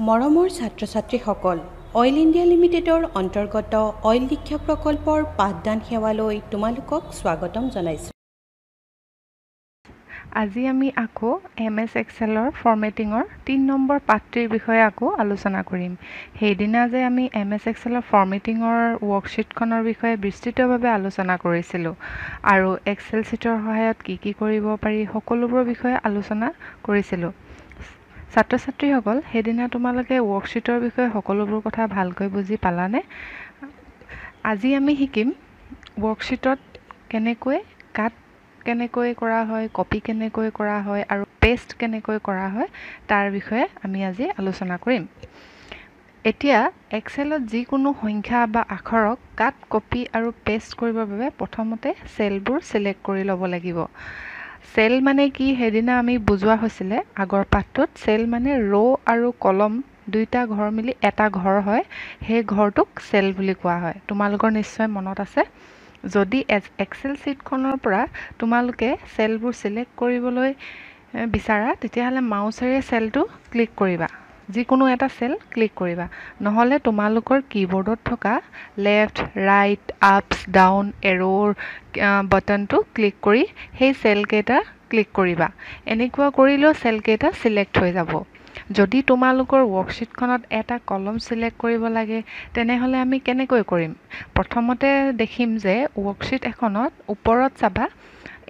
মৰমৰ ছাত্ৰ ছাত্ৰীসকল অইল ইণ্ডিয়া লিমিটেডৰ অন্তৰ্গত অইল দীক্ষা প্ৰকল্পৰ পাঠদান সেৱালৈ তোমালোকক স্বাগতম জনাইছোঁ। আজি আমি আকৌ এম এছ এক্সেলৰ ফৰ্মেটিঙৰ তিনি নম্বৰ পাঠটিৰ বিষয়ে আকৌ আলোচনা কৰিম। সেইদিনা যে আমি এম এছ এক্সেলৰ ফৰ্মেটিঙৰ ৱৰ্কশ্বিটখনৰ বিষয়ে বিস্তৃতভাৱে আলোচনা কৰিছিলোঁ আৰু এক্সেল শ্বীটৰ সহায়ত কি কি কৰিব পাৰি সকলোবোৰৰ বিষয়ে আলোচনা কৰিছিলোঁ। ছাত্ৰ ছাত্ৰীসকল সেইদিনা তোমালোকে ৱৰ্কশ্বিটৰ বিষয়ে সকলোবোৰ কথা ভালকৈ বুজি পালানে? আজি আমি শিকিম ৱৰ্কশ্বিটত কেনেকৈ কাট কেনেকৈ কৰা হয় কপি কেনেকৈ কৰা হয় আৰু পেষ্ট কেনেকৈ কৰা হয় তাৰ বিষয়ে আমি আজি আলোচনা কৰিম। এতিয়া এক্সেলত যিকোনো সংখ্যা বা আখৰক কাট কপি আৰু পেষ্ট কৰিবৰ বাবে প্ৰথমতে চেলবোৰ ছিলেক্ট কৰি ল'ব লাগিব। চেল মানে কি সেইদিনা আমি বুজোৱা হৈছিলে আগৰ পাঠটোত। চেল মানে ৰ' আৰু কলম দুইটা ঘৰ মিলি এটা ঘৰ হয়। সেই ঘৰটোক চেল বুলি কোৱা হয়। তোমালোকৰ নিশ্চয় মনত আছে। যদি এক্সেল শ্বীটখনৰ পৰা তোমালোকে চেলবোৰ ছিলেক্ট কৰিবলৈ বিচাৰা তেতিয়াহ'লে মাউচেৰে চেলটো ক্লিক কৰিবা। যিকোনো এটা চেল ক্লিক কৰিবা। নহ'লে তোমালোকৰ কীবৰ্ডত থকা লেফ্ট ৰাইট আপছ ডাউন এৰ'ৰ বাটনটো ক্লিক কৰি সেই চেলকেইটা ক্লিক কৰিবা। এনেকুৱা কৰিলেও চেলকেইটা ছিলেক্ট হৈ যাব। যদি তোমালোকৰ ৱৰ্কশ্বিটখনত এটা কলম ছিলেক্ট কৰিব লাগে তেনেহ'লে আমি কেনেকৈ কৰিম? প্ৰথমতে দেখিম যে ৱৰ্কশ্বিট এখনত ওপৰত চাবা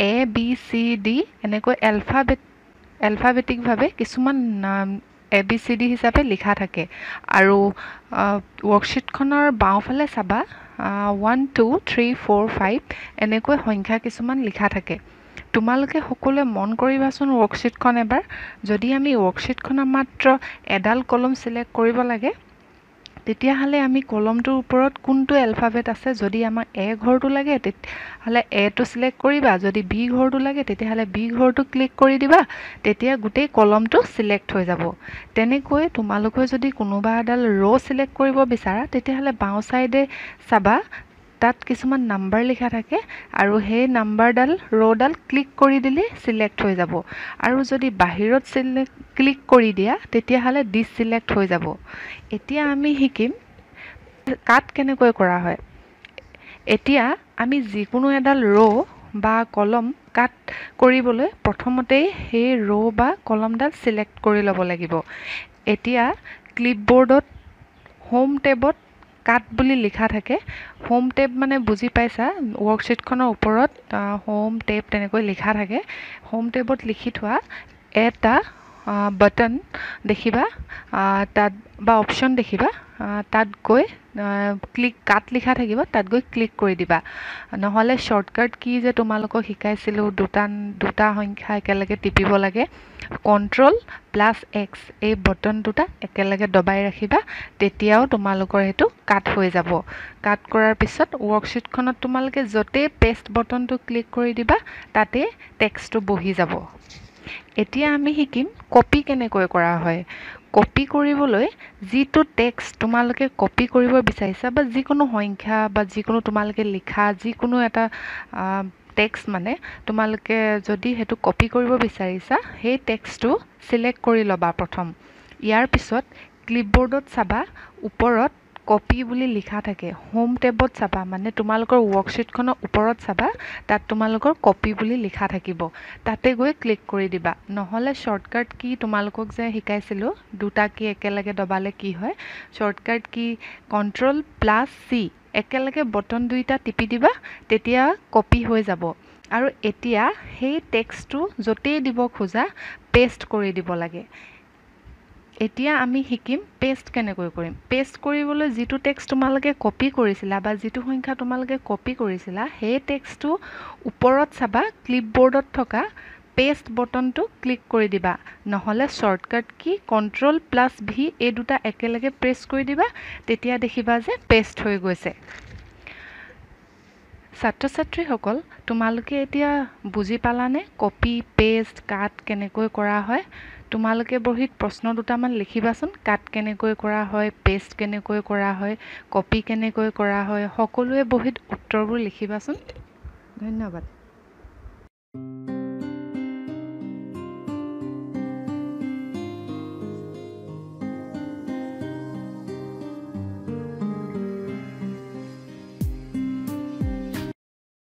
এ বি চি ডি এনেকৈ এলফাবেট এলফাবেটিকভাৱে কিছুমান এ বি চি ডি হিচাপে লিখা থাকে। আৰু ৱৰ্কশ্বিটখনৰ বাওঁফালে চাবা one two three four five এনেকৈ সংখ্যা কিছুমান লিখা থাকে। তোমালোকে সকলোৱে মন কৰিবাচোন ৱৰ্কশ্বিটখন এবাৰ। যদি আমি ৱৰ্কশ্বিটখনৰ মাত্ৰ এডাল কলম ছিলেক্ট কৰিব লাগে তেতিয়াহ'লে আমি কলমটোৰ ওপৰত কোনটো এলফাবেট আছে? যদি আমাক এ ঘৰটো লাগে তেতিয়াহ'লে এটো ছিলেক্ট কৰিবা। যদি বি ঘৰটো লাগে তেতিয়াহ'লে বি ঘৰটো ক্লিক কৰি দিবা। তেতিয়া গোটেই কলমটো ছিলেক্ট হৈ যাব। তেনেকৈ তোমালোকে যদি কোনোবা এডাল ৰ' ছিলেক্ট কৰিব বিচাৰা তেতিয়াহ'লে বাওঁ ছাইডে চাবা তাত কিছুমান নাম্বাৰ লিখা থাকে আৰু সেই নাম্বাৰডাল ৰ'ডাল ক্লিক কৰি দিলেই ছিলেক্ট হৈ যাব। আৰু যদি বাহিৰত ছিলেক্ট ক্লিক কৰি দিয়া তেতিয়াহ'লে ডিছছিলেক্ট হৈ যাব। এতিয়া আমি শিকিম কাট কেনেকৈ কৰা হয়। এতিয়া আমি যিকোনো এডাল ৰ' বা কলম কাট কৰিবলৈ প্ৰথমতেই সেই ৰ' বা কলমডাল ছিলেক্ট কৰি ল'ব লাগিব। এতিয়া ক্লিপবৰ্ডত হোম টেবত কাট বুলি লিখা থাকে। হোম টেব মানে বুজি পাইছা? ৱৰ্কশ্বিটখনৰ ওপৰত হোম টেব তেনেকৈ লিখা থাকে। হোম টেবত লিখি থোৱা এটা বাটন দেখিবা তাত বা অপশ্যন দেখিবা তাত গৈ ক্লিক কাট লিখা থাকিব তাত গৈ ক্লিক কৰি দিবা। নহ'লে শ্বৰ্টকাট কি যে তোমালোকক শিকাইছিলোঁ দুটা দুটা সংখ্যা একেলগে টিপিব লাগে। কণ্ট্ৰল প্লাছ এক্স এই বটন দুটা একেলগে দবাই ৰাখিবা তেতিয়াও তোমালোকৰ সেইটো কাট হৈ যাব। কাট কৰাৰ পিছত ৱৰ্কশ্বিটখনত তোমালোকে য'তেই পেষ্ট বটনটো ক্লিক কৰি দিবা তাতে টেক্সটো বহি যাব। এতিয়া আমি শিকিম কপি কেনেকৈ কৰা হয়। কপি কৰিবলৈ যিটো টেক্সট তোমালোকে কপি কৰিব বিচাৰিছা বা যিকোনো সংখ্যা বা যিকোনো তোমালোকে লিখা যিকোনো এটা টেক্সট মানে তোমালোকে যদি সেইটো কপি কৰিব বিচাৰিছা সেই টেক্সটটো ছিলেক্ট কৰি ল'বা প্ৰথম। ইয়াৰ পিছত ক্লিপবৰ্ডত চাবা ওপৰত কপি বুলি লিখা থাকে। হোম টেবত চাবা মানে তোমালোকৰ ৱৰ্কশ্বিটখনৰ ওপৰত চাবা তাত তোমালোকৰ কপি বুলি লিখা থাকিব। তাতে গৈ ক্লিক কৰি দিবা। নহ'লে শ্বৰ্টকাট কি তোমালোকক যে শিকাইছিলোঁ দুটা কি একেলগে দবালে কি হয় shortcut key control plus C একেলগে বটন দুইটা টিপি দিবা তেতিয়া কপি হৈ যাব। আৰু এতিয়া সেই টেক্সটটো য'তেই দিব খোজা পেষ্ট কৰি দিব লাগে। এতিয়া আমি শিকিম পেষ্ট কেনেকৈ কৰিম। পেষ্ট কৰিবলৈ যিটো টেক্সট তোমালোকে কপি কৰিছিলা বা যিটো সংখ্যা তোমালোকে কপি কৰিছিলা সেই টেক্সটটো ওপৰত চাবা ক্লিপবৰ্ডত থকা পেষ্ট বটনটো ক্লিক কৰি দিবা। নহ'লে শ্বৰ্টকাট কি কণ্ট্ৰল প্লাছ ভি এই দুটা একেলগে প্ৰেছ কৰি দিবা তেতিয়া দেখিবা যে পেষ্ট হৈ গৈছে। ছাত্ৰ ছাত্ৰীসকল তোমালোকে এতিয়া বুজি পালানে? কপি পেষ্ট কাট কেনেকৈ কৰা হয়? তোমালোকে বহীত প্ৰশ্ন দুটামান লিখিবাচোন। কাট কেনেকৈ কৰা হয় পেষ্ট কেনেকৈ কৰা হয় কপি কেনেকৈ কৰা হয় সকলোৱে বহীত উত্তৰবোৰ লিখিবাচোন। ধন্যবাদ।